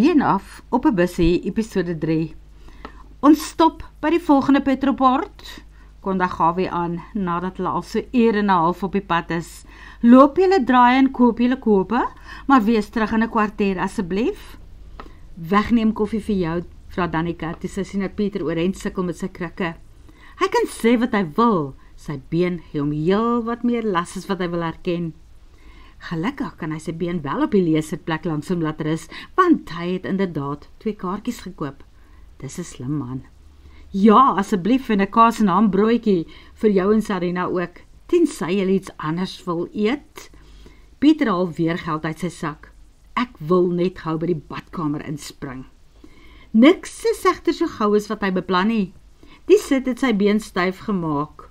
been af op 'n bussie episode 3. Ons stop by die volgende petrolport. Konda Gawie aan nadat hulle al so ure en 'n half op die pad is. Loop julle draai en koop julle kope, maar wees terug in 'n kwartier asseblief. Wegneem koffie vir jou, vra Danika, toe sy sien dat Pieter oorent sukkel met sy krikke. Hy kan sê wat hy wil, sy been gee hom heel wat meer las as wat hy wil erken. Gelukkig kan hy sy been wel op die leeserplek langs hom laat rus, want hy het inderdaad twee kaartjies gekoop. Dis 'n slim man. Ja, asseblief 'n kaas en hambroodjie vir jou en Sarina ook, tensy jy iets anders wil eet. Pieter haal weer geld uit sy sak. Ek wil net gou by die badkamer inspring. Niks is egter so gou as wat hy beplan nie. Die sit het sy been styf gemaak.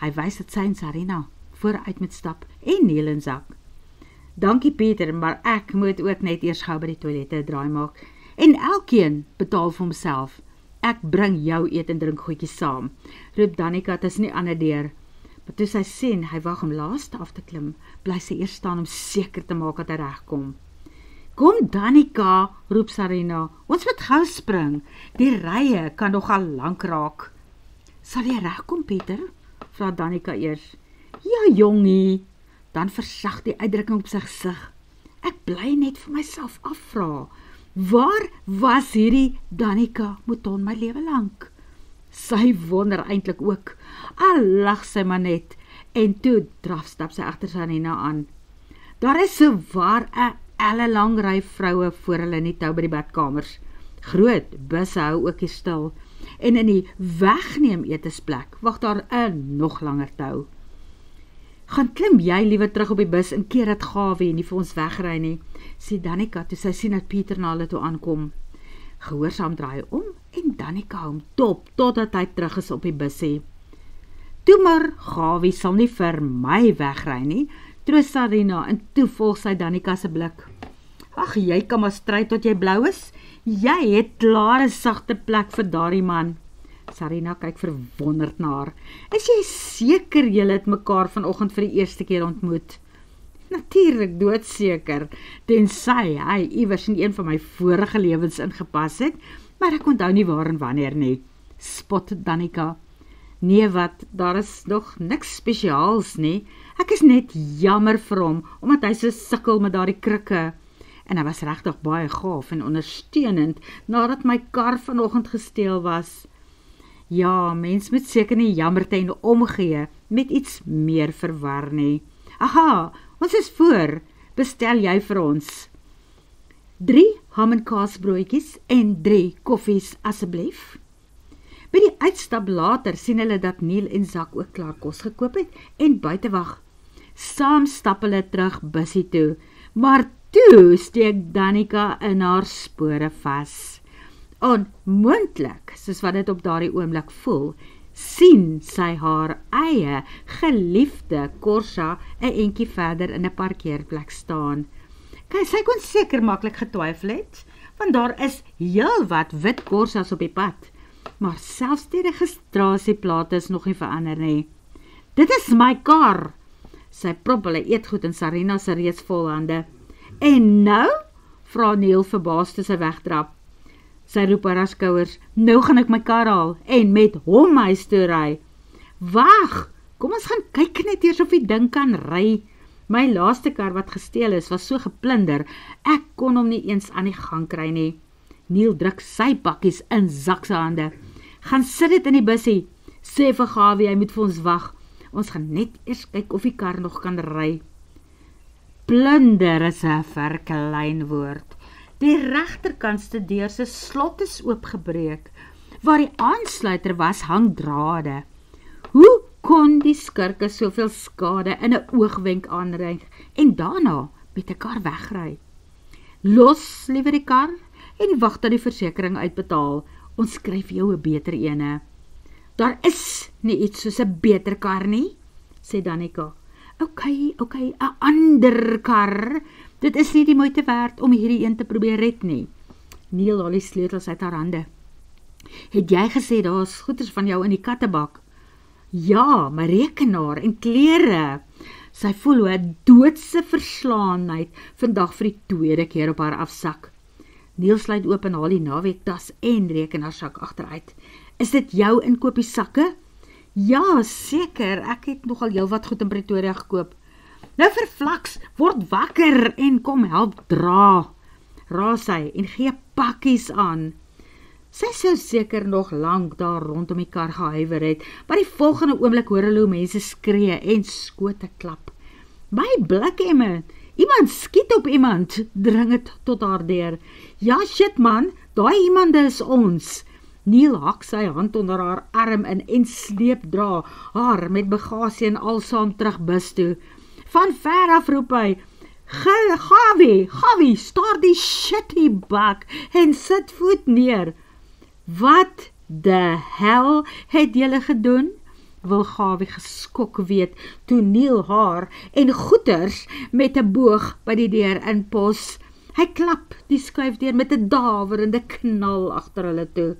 Hy wys dit sy en Sarina vooruit met stap en Neil in sak. Dankie Pieter, maar ek moet ook net eers gou by die toilette draai maak en elkeen betaal vir homself. Ek bring jou eet en drink goedjies saam. Roep Danika tussen die ander deur. Maar toe sy sien hy wag om laaste af te klim, bly sy eers staan om seker te maak dat hy regkom. Kom Danika, roep Sarina. Ons moet gou spring. Die rye kan nogal lank raak. Sal jy regkom Pieter? Vra Danika eers. Ja jongie, dan versag die uitdrukking op sy gesig. Ek bly net vir myself afvra, waar was hierdie Danika Mouton my lewe lank? Sy wonder eintlik ook. Al lag sy maar net en toe draf stap sy agter Sanina aan. Daar is so waar 'n elle lang ry vroue voor hulle die tou by die badkamers. Groot busse hou ook hier stil en in die wegneem etesplek wag daar 'n nog langer tou. Gaan klim jy liewer terug op die bus en keer dit gawe en nie vir ons wegry nie, sê Danika toe sy sien dat Pieter na hulle toe aankom. Gehoorsaam draai om en Danika hom top totdat hy terug is op die bus sê. Toe maar gawe sal nie vir my wegry nie, troos Sarina en toe volg sy Danika se blik. Ag jy kan maar stry tot jy blou is. Jy het klaar 'n sagte plek vir daardie man. Sarina kyk verwonderd na haar. "Is jy seker julle het mekaar vanoggend vir die eerste keer ontmoet?" "Natuurlik, doodseker, tensy hy iewers in een van my vorige lewens ingepas het, maar ek onthou nie waar en wanneer nie." Spot Danika. "Nee, wat? Daar is nog niks spesiaals nie. Ek is net jammer vir hom omdat hy so sukkel met daardie krikke." En hy was regtig baie gaaf en ondersteunend nadat my kar vanoggend gesteel was. Ja, mens moet seker nie jammerte en omgee met iets meer verwar nie. Aha, ons is voor. Bestel jy vir ons 3 ham en kaas broodjies en 3 koffies asseblief. By die uitstap later sien hulle dat Neil en Zak ook klaar kos gekoop het en buite wag. Saam stap hulle terug bussie toe, maar toe steek Danika in haar spore vas onmoontlik soos wat dit op daardie oomblik voel sien sy haar eie geliefde Corsa 'n entjie verder in 'n parkeerplek staan. Kyk, sy kon seker maklik getwyfel het, want daar is heelwat wit Corsas op die pad, maar selfs die registrasieplate is nog nie verander nie. Dit is my kar. Sy prop hulle eetgoed in Sarina se reeds vol hande. En nou? vra Neil verbaas toe sy wegdrap. Sy roep haar skouers. Nou gaan ek my kar haal en met hom huis toe ry. Wag, kom ons gaan kyk net eers of die ding kan ry. My laaste kar wat gesteel is, was so geplunder, ek kon hom nie eens aan die gang kry nie. Neil druk sy bakkies in Zak se hande. Gaan sit dit in die bussie. Sê vir Gawie hy moet vir ons wag. Ons gaan net eers kyk of die kar nog kan ry. Plunder is 'n verklein woord. Die regterkant se deur se slot is oopgebreek. Waar die aansluiter was, hang drade. Hoe kon die skurke soveel skade in 'n oogwenk aanrig en daarna met 'n kar wegry? Los liewer die kar en wag tot die versekerings uitbetaal. Ons skryf jou 'n beter ene. Daar is nie iets soos 'n beter kar nie, sê Danika. OK, OK, 'n ander kar Dit is nie die moeite werd om hierdie een te probeer red nie. Neil haal die sleutels uit haar hande. Het jy gesê daar's goeders van jou in die kattebak? Ja, my rekenaar en klere. Sy voel hoe 'n doodse verslaanheid vandag vir die tweede keer op haar afsak. Niels sluit oop en haal die naweektas en rekenaarsak agteruit. Is dit jou inkopiesakke? Ja, seker. Ek het nogal heelwat goed in Pretoria gekoop. Nou verflaks, word wakker en kom help dra. Raas hy en gee pakkies aan. Sy sou seker nog lank daar rondom die kar gehuiwer het, maar die volgende oomblik hoor hulle hoe mense skree en skote klap. My blikkemme, iemand skiet op iemand, dring dit tot haar deur. Ja shit man, daai iemand is ons. Neil hak sy hand onder haar arm in en sleep dra haar met bagasie en alsaam terug bus toe. Van ver af roep hy: "Gawie, Gawie, staar die shitty bak en sit voet neer." Wat die hel het julle gedoen? Wil Gawie geskok weet toe Neil haar en goeters met 'n boog by die deur inpos. Hy klap die skuif deur met 'n dawerende knal agter hulle toe.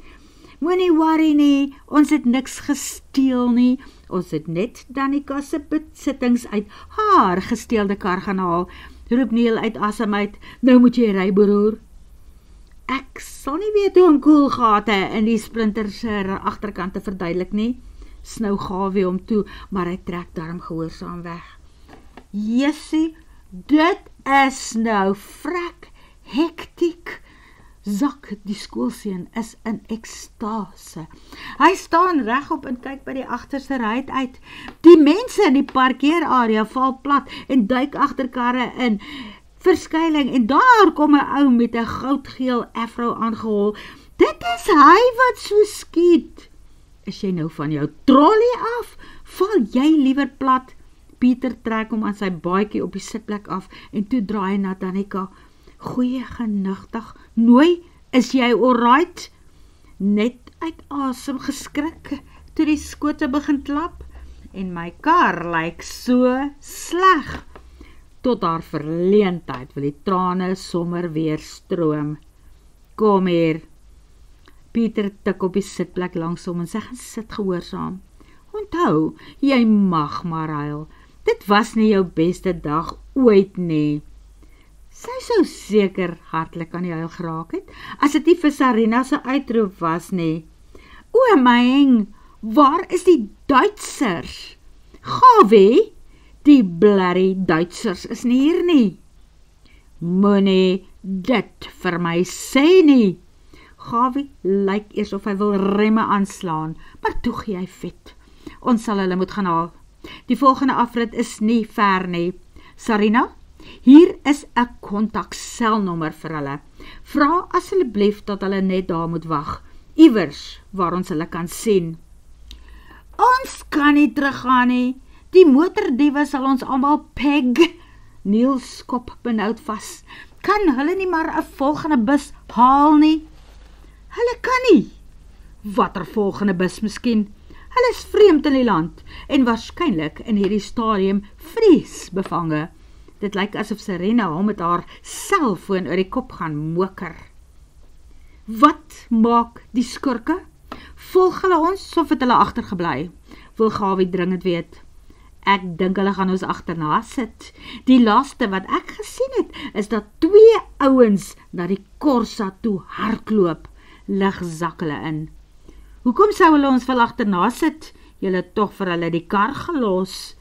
Moenie worry nie, ons het niks gesteel nie. Ons het net Danica se besittings uit haar gesteelde kar gaan haal. Roep Neil uit asem uit. Nou moet jy ry, broer. Ek sal nie weet hoe om koelgate in die splinter se agterkant te verduidelik nie. Snou Gawie hom toe, maar hy trek darm gehoorsaam weg. Jessie, dit is nou vrek hektiek. Zak, die skoolseun is in ekstase. Hy staan regop en kyk by die agterste ry uit. Die mense in die parkeerarea val plat en duik agter karre in verskyning en daar kom 'n ou met 'n goudgeel afro aangehol. Dit is hy wat so skiet. Is jy nou van jou trollie af? Val jy liewer plat? Pieter trek hom aan sy baadjie op die sitplek af en toe draai hy na Danika. Goeie genigtig. Nooi, is jy alright? Net uit asem geskrik toe die skote begin klap en my kar lyk so sleg tot haar verleentheid wil die trane sommer weer stroom. Kom hier. Pieter tik op die sitplek langs hom en sê gesit gehoorsaam. Onthou, jy mag maar huil. Dit was nie jou beste dag ooit nie. Sy sou seker hartlik aan die huil geraak het as dit nie vir Sarina se uitroep was nie. O my eng, waar is die Duitsers? Gawie, Die blerry Duitsers is nie hier nie. Moenie dit vir my sê nie. Gawie lyk eers of hy wil remme aanslaan, maar toe gee hy vet. Ons sal hulle moet gaan haal. Die volgende afrit is nie ver nie. Sarina, hier is 'n kontakselnommer vir hulle. Vra asseblief dat hulle net daar moet wag, iewers waar ons hulle kan sien. Ons kan nie teruggaan nie. Die motordiewe sal ons almal peg. Niels skop benoud vas. Kan hulle nie maar 'n volgende bus haal nie? Hulle kan nie. Watter volgende bus miskien? Hulle is vreemd in die land en waarskynlik in hierdie stadium vrees bevange. Dit lyk asof Serena hom met haar selfoon oor die kop gaan moker. Wat maak die skurke? Volg hulle ons of het hulle agtergebly? Wil Gawie dringend weet. Ek dink hulle gaan ons agterna sit. Die laaste wat ek gesien het, is dat twee ouens na die Corsa toe hardloop. Lig sak hulle in. Hoekom sou hulle ons wel agterna sit? Julle tog vir hulle die kar gelos.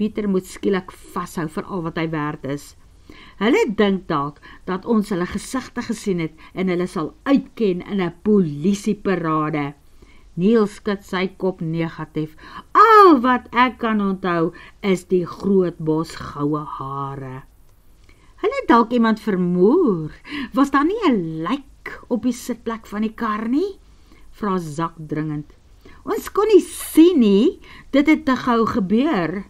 Pieter moet skielik vashou vir al wat hy werd is. Hulle dink dalk dat ons hulle gesigte gesien het en hulle sal uitken in 'n polisieparade. Neil skud sy kop negatief. Al wat ek kan onthou is die groot bos goue hare. Hulle dalk iemand vermoor. Was daar nie 'n lijk op die sitplek van die kar nie? Vra Zak dringend. Ons kon nie sien nie. Dit het te gou gebeur.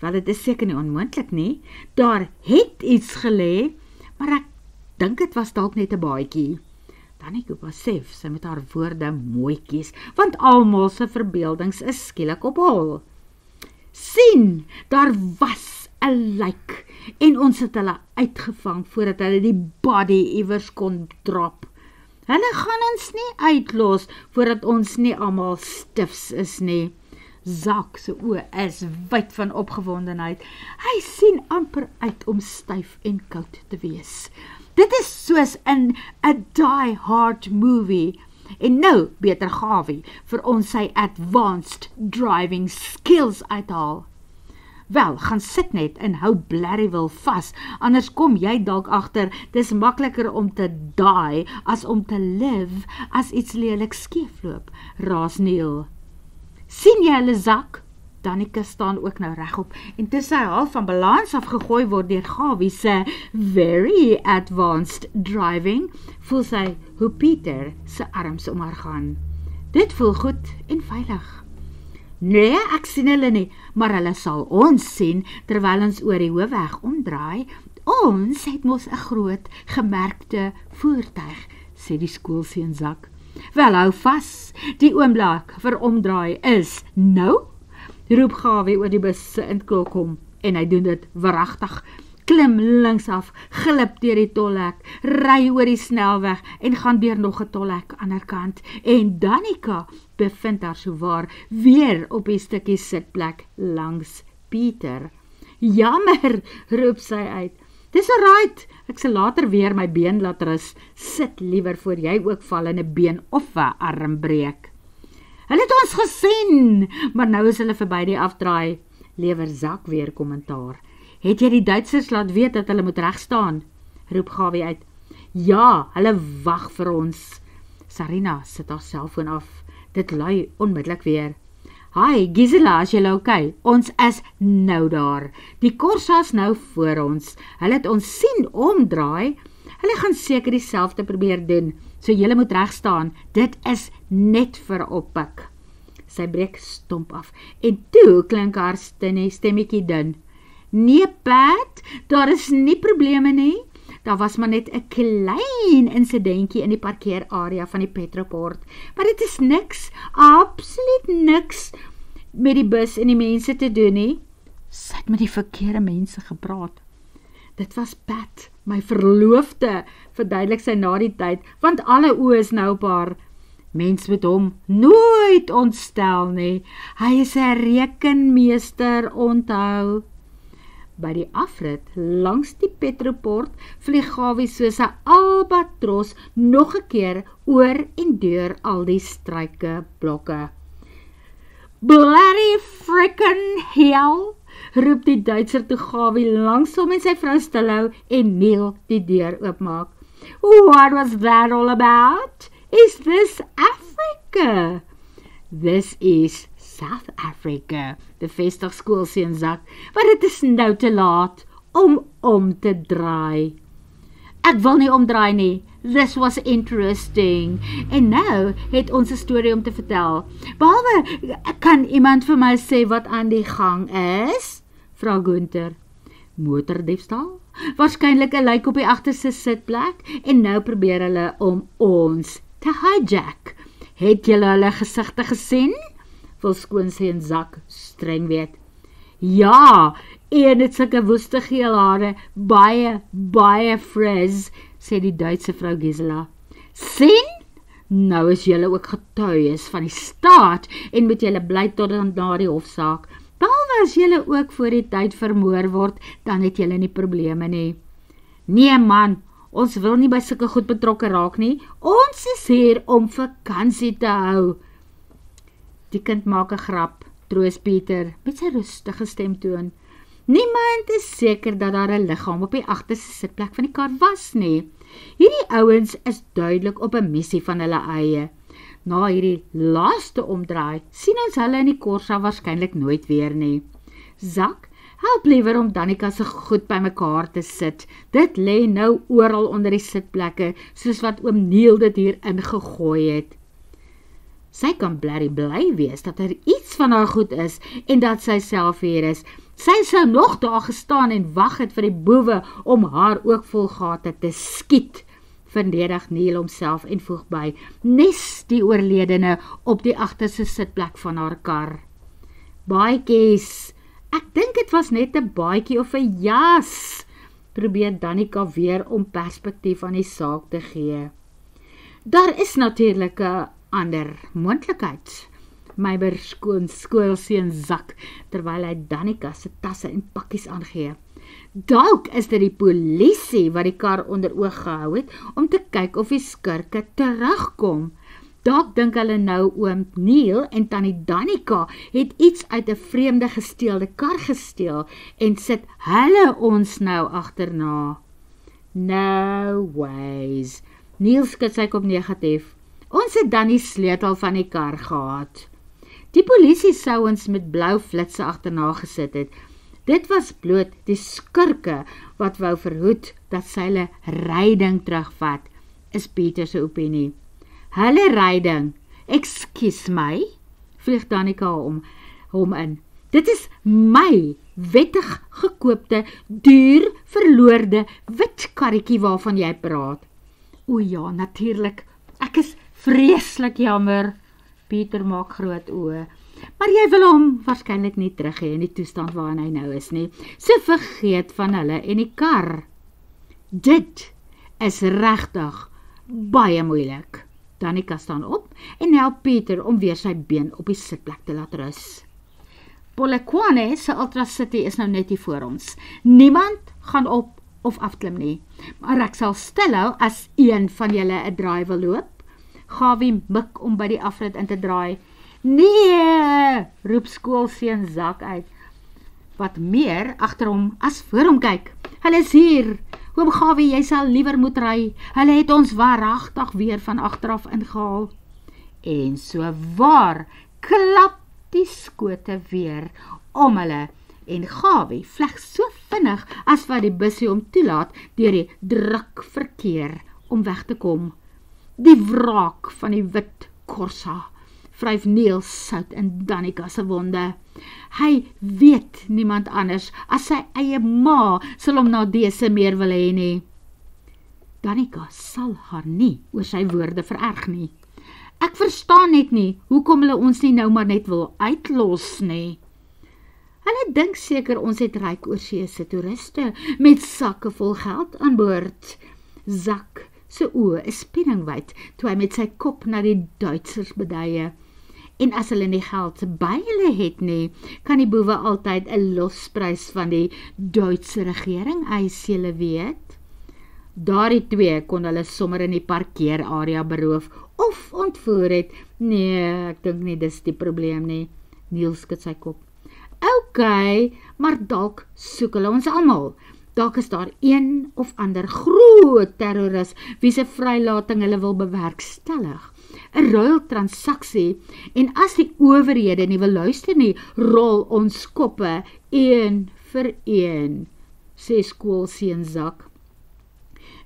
Wel dit is seker nie onmoontlik nie. Daar het iets gelê, maar ek dink dit was dalk net 'n baadjie. Tannie besef sy met haar woorde mooi kies, want almal se verbeeldings is skielik op hol. sien, daar was 'n lijk en ons het hulle uitgevang voordat hulle die body iewers kon drop. Hulle gaan ons nie uitlos voordat ons nie almal stifs is nie. Zak se oë is wyd van opgewondenheid. Hy sien amper uit om styf en koud te wees. Dit is soos in 'n die hard movie. En nou beter Gawie vir ons sy advanced driving skills uithaal. Wel, gaan sit net en hou Blerrywil vas, anders kom jy dalk agter dis makliker om te die as om te live as iets lelik skeefloop. Raas Neil. Sien jy hulle zak? Danika staan ook nou regop en dis sy half van balans afgegooi word deur Gawie se very advanced driving, voel sy hoe Pieter se arms om haar gaan. Dit voel goed en veilig. Nee, ek sien hulle nie, maar hulle sal ons sien terwyl ons oor die hoofweg omdraai. Ons het mos 'n groot gemerkte voertuig, sê die skoolseun Zak. Wel hou vas, die oomblik vir omdraai is nou roep Gawie oor die bus se inkoop kom en hy doen dit wragtig. Klim linksaf, glip deur die tolhek, ry oor die snelweg en gaan deur nog 'n tolhek aan die ander kant en Danika bevind haar souwaar weer op die stukkie sitplek langs Pieter. Jammer, roep sy uit. Dis alright, ek sal later weer my been laat rus. Sit liewer voor jy ook val en 'n been of 'n arm breek. Hulle het ons gesien, maar nou is hulle verby die afdraai. Lewer Zak weer kommentaar. Het jy die Duitsers laat weet dat hulle moet reg staan? Roep Gawie uit. Ja, hulle wag vir ons. Sarina sit haar selfoon af. Dit lui onmiddellik weer. Hi, Gisela, as jy okay? Ons is nou daar. Die Korsa's nou voor ons. Hulle het ons sien omdraai. Hulle gaan seker dieselfde probeer doen. So jy moet reg staan. Dit is net vir oppik. Sy breek stomp af en toe klink haar stemmetjie dun. Nee, Pat, daar is nie probleme nie. Daar was maar net 'n klein insidentjie in die parkeerarea van die Petroport, maar dit is niks, absoluut niks met die bus en die mense te doen nie. Sy het met die verkeerde mense gepraat. Dit was Pat, my verloofde, verduidelik sy na die tyd, want alle oë is nou op haar. Mens met hom nooit ontstel nie. Hy is 'n rekenmeester, onthou. By die afrit langs die Petroport vlieg Gawie soos 'n albatros nog 'n keer oor en deur al die struike blokke. Bloody frickin' hell! roep die Duitser toe Gawie langsom en sy vrou stilhou en Neil die deur oopmaak. What was that all about? Is this Africa? This is South Africa. Die vestigskool seun sak, maar dit is nou te laat om om te draai. Ek wil nie omdraai nie. This was interesting. En nou het ons 'n storie om te vertel. Behalwe kan iemand vir my sê wat aan die gang is? vra Gunter. Motordiefstal? Waarskynlik 'n lijk op die agterste sitplek en nou probeer hulle om ons te hijack. Het julle hulle gesigte gesien? Wil skoon sê en Zak streng weet. Ja, en dit sulke woeste geel hare, baie baie frizz, sê die Duitse vrou Gisela. Sien? Nou is julle ook getuies van die staat en moet julle bly tot dan na die hofsaak. Behalwe as jy ook voor die tyd vermoor word, dan het jy nie probleme nie. Nee man, ons wil nie by sulke goed betrokke raak nie. Ons is hier om vakansie te hou. Die kind maak 'n grap, troos Pieter met sy rustige stemtoon. Niemand is seker dat daar 'n liggaam op die agterste sitplek van die kar was nie. Hierdie ouens is duidelik op 'n missie van hulle eie. Na hierdie laaste omdraai, sien ons hulle in die Corsa waarskynlik nooit weer nie. Zak, help liewer om Danika se goed bymekaar te sit. Dit lê nou oral onder die sitplekke, soos wat oom Neil dit hier ingegooi het. Sy kan bly bly wees dat daar iets van haar goed is en dat sy self hier is. Sy sou nog daar gestaan en wag het vir die boewe om haar ook vol gate te skiet verdedig Neil homself en voeg by: "Nes die oorledene op die agterste sitplek van haar kar." Baadjies. Ek dink dit was net 'n baadjie of 'n jas. Probeer Danika weer om perspektief aan die saak te gee. Daar is natuurlik 'n ander moontlikheid. Myber skoon skoolseun zak terwyl hy Danika se tasse en pakkies aangee. Dalk is dit die polisie wat die kar onder oog gehou het om te kyk of die skurke terugkom. Dalk dink hulle nou oom Neil en tannie Danika het iets uit 'n vreemde gesteelde kar gesteel en sit hulle ons nou agterna. No ways. Neil skud sy kop negatief. Ons het dan die sleutel van die kar gehad. Die polisie sou ons met blou flitsse agterna gesit het. Dit was bloot die skurke wat wou verhoed dat sy hulle ryding terugvat, is Pieter se opinie. Hulle ryding. Ekskuus my. Vlieg Danika om hom in. Dit is my wettig gekoopte, duur verloorde wit karretjie waarvan jy praat. O ja, natuurlik. Ek is vreeslik jammer. Pieter maak groot oë. Maar jy wil hom waarskynlik nie terug hê in die toestand waarin hy nou is nie. So vergeet van hulle en die kar. Dit is regtig baie moeilik. Danika staan op en help Pieter om weer sy been op die sitplek te laat rus. Polokwane se Ultra City is nou net hier voor ons. Niemand gaan op of afklim nie. Maar ek sal stilhou as een van julle 'n draai wil loop. Gawie mik om by die afrit in te draai. Nee, roep skoolseun Zak uit. Wat meer agter hom as voor hom kyk. Hulle is hier. Oom Gawie, jy sal liewer moet ry. Hulle het ons waaragtig weer van agteraf ingehaal. En so waar klap die skote weer om hulle en Gawie vleg so vinnig as wat die busie hom toelaat deur die druk verkeer om weg te kom. Die wraak van die wit Corsa vryf Neil sout in Danika se wonde. Hy weet niemand anders as sy eie ma sal hom na dese meer wil hê nie. Danika sal haar nie oor sy woorde vererg nie. Ek verstaan net nie hoekom hulle ons nie nou maar net wil uitlos nie. Hulle dink seker ons het ryk oorseese toeriste met sakke vol geld aan boord. Zak se oë is spinningwyd toe hy met sy kop na die Duitsers beduie. En as hulle nie geld by hulle het nie, kan die boewe altyd 'n losprys van die Duitse regering eis, julle weet. Daardie twee kon hulle sommer in die parkeerarea beroof of ontvoer het. Nee, ek dink nie dis die probleem nie. Niels skud sy kop. OK, maar dalk soek hulle ons almal. Dalk is daar een of ander groot terroris wie se vrylating hulle wil bewerkstellig. 'n ruil transaksie en as die owerhede nie wil luister nie, rol ons koppe een vir een, sê skoolseun Zak.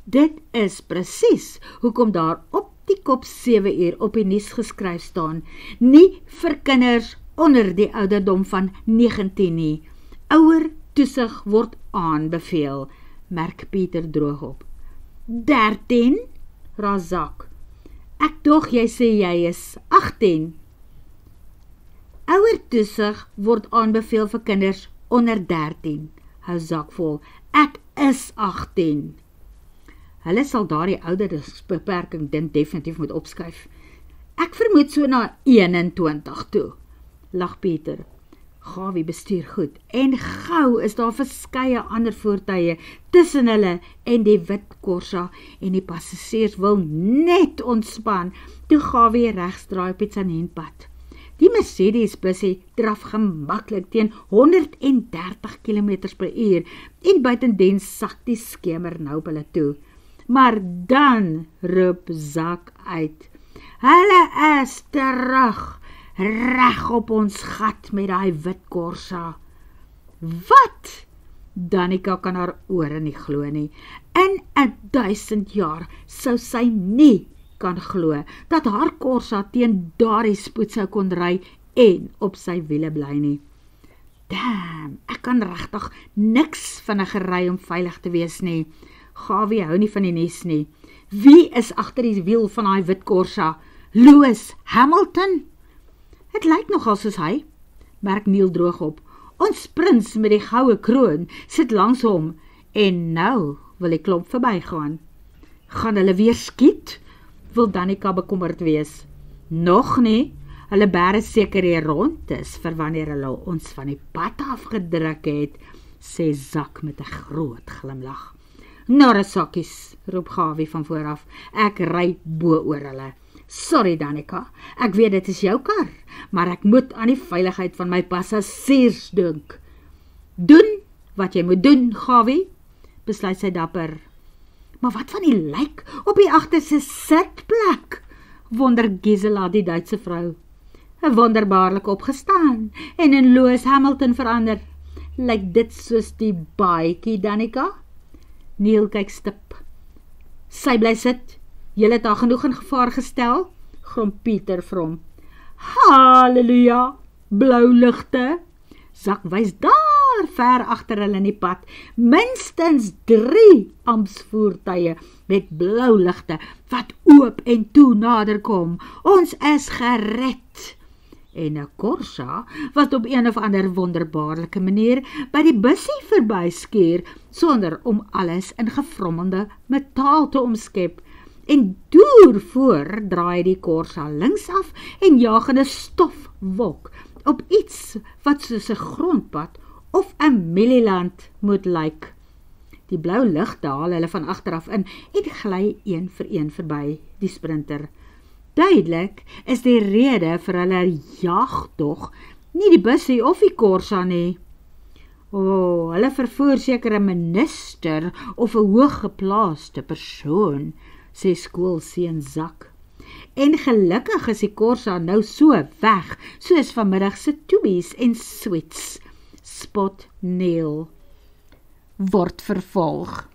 Dit is presies hoekom daar op die kop 7 uur op die nuus geskryf staan, nie vir kinders onder die ouderdom van 19 nie. Ouer toesig word aanbeveel, merk Pieter droog op. 13 Razak Ek dog jy sê jy is 18. Ouer toesig word aanbeveel vir kinders onder 13. Hou sak vol. Ek is 18. Hulle sal daardie ouderdomsbeperking din definitief moet opskuif. Ek vermoed so na 21 toe. Lag Pieter. Gawie bestuur goed en gou is daar verskeie ander voertuie tussen hulle en die wit Corsa en die passasiers wil net ontspan toe Gawie regsdraai op die Sanenpad. Die Mercedes busie draf gemaklik teen 130 km/h en buitendien sak die skemer nou op hulle toe. Maar dan roep Zak uit: "Hulle is terug!" Reg op ons gat met daai wit korsa. Wat? Danika kan haar ore nie glo nie. In 'n 1000 jaar sou sy nie kan glo dat haar korsa teen daardie spoed sou kon ry en op sy wiele bly nie. Damn, ek kan regtig niks vinniger ry om veilig te wees nie. Gawie hou nie van die nes nie. Wie is agter die wiel van daai wit korsa? Lewis Hamilton? Dit lyk nogal soos hy, merk Neil droog op. Ons prins met die goue kroon sit langs hom en nou wil hy klomp verbygaan. Gaan hulle weer skiet? Wil Danika bekommerd wees. Nog nie. Hulle bære seker hier rond is vir wanneer hulle ons van die pad af gedruk het, sê Zak met 'n groot glimlag. "Narasakkies," roep Gawie van vooraf. "Ek ry bo oor hulle." "Sorry Danika, ek weet dit is jou kar, maar ek moet aan die veiligheid van my passasiers dink." "Doen wat jy moet doen, Gawie," besluit sy dapper. "Maar wat van die lijk op die agterste sitplek?" wonder Gisela die Duitse vrou. 'n Wonderbaarlik opgestaan en in Louis Hamilton verander. Lyk dit soos die baadjie Danika? Neil kyk stip. Sy bly sit. Jy het haar genoeg in gevaar gestel, grom Pieter vir hom. Halleluja! Blou ligte. Sak wys daar ver agter hulle in die pad, minstens 3 ampsvoertuie met blou ligte wat oop en toe nader kom. Ons is gered. En 'n Corsa wat op een of ander wonderbaarlike manier by die bussie verbyskeer sonder om alles in gefrommelde metaal te omskep. En deur voor draai die Corsa linksaf en jaag 'n stofwolk op iets wat soos 'n grondpad of 'n mielieland moet lyk. Die blou lig daal hulle van agteraf in en gly een vir een verby die sprinter. Duidelik is die rede vir hulle jagtog nie die bussie of die Corsa nie. O, oh, hulle vervoer seker 'n minister of 'n hooggeplaaste persoon, sê skoolseun Zak. En gelukkig is die Corsa nou so weg, soos vanmiddag se toebies en sweets. Spot Neil word vervolg.